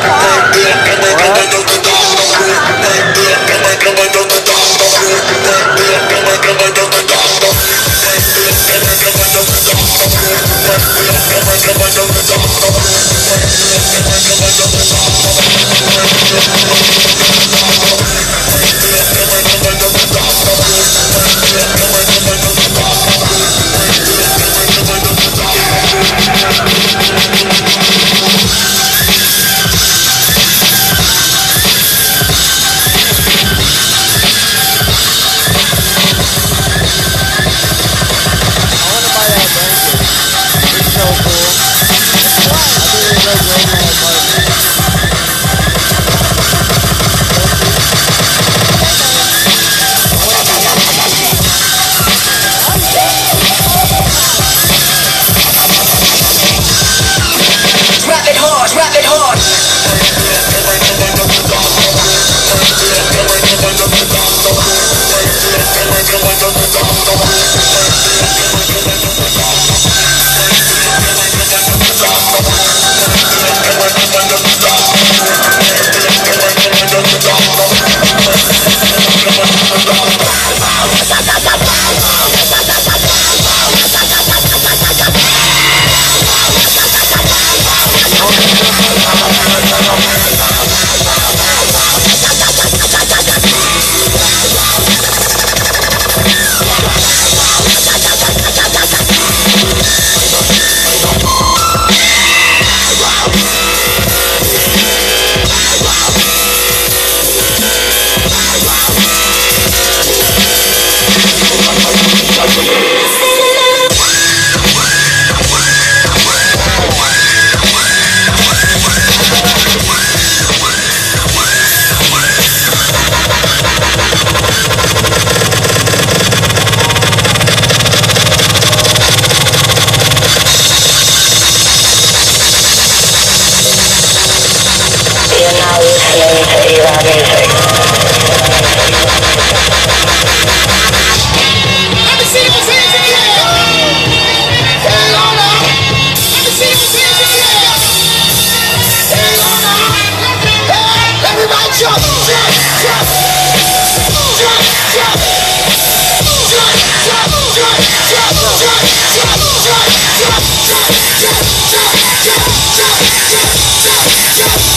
What? Don't you AraabMuzik. Let me see those hands again. Hang on now. Let me see those hands again. Hang on now. Hey, everybody jump, jump, jump. Jump, jump. Jump, jump, jump, jump, jump, jump, jump, jump, jump, jump, jump, jump, jump, jump, jump, jump.